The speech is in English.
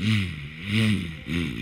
Mm, mm, mm. mm.